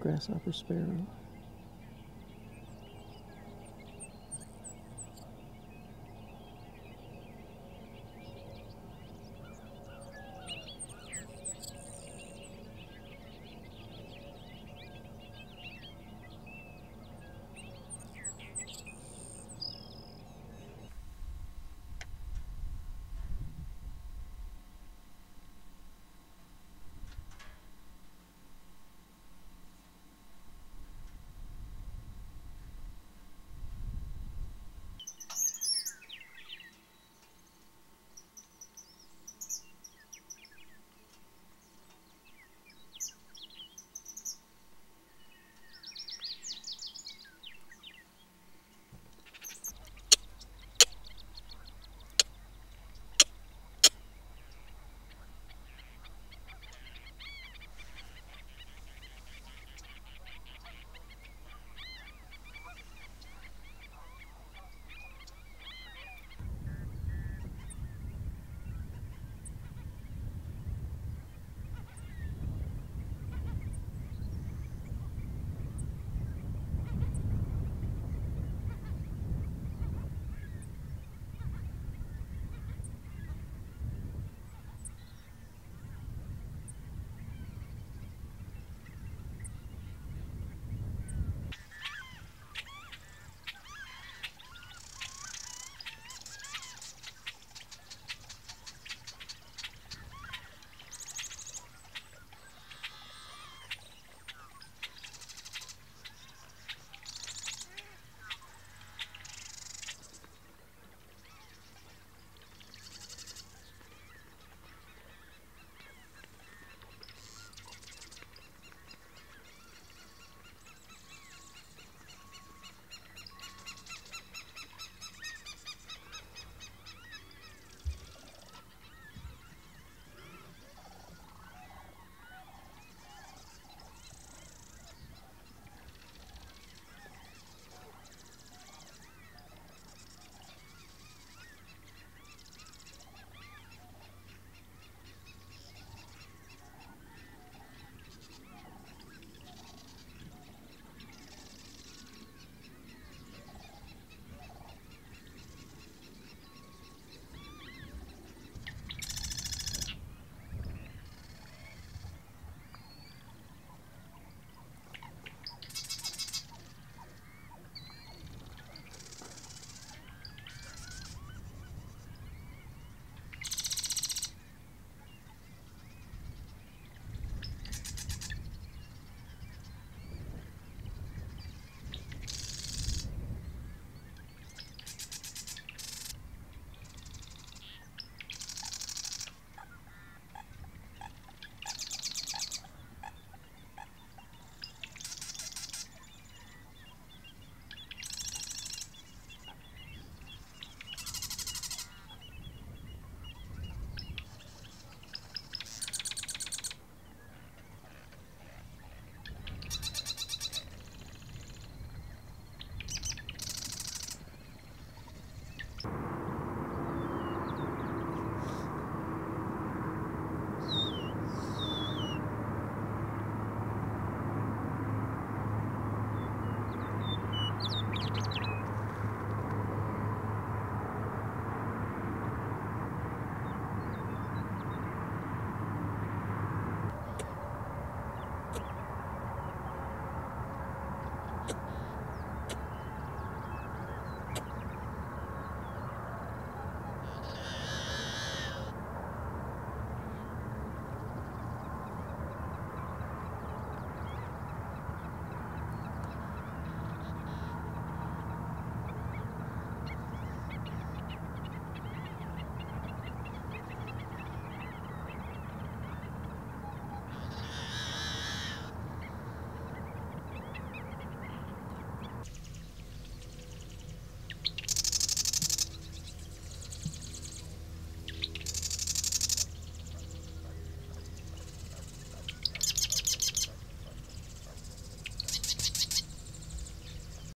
Grasshopper sparrow.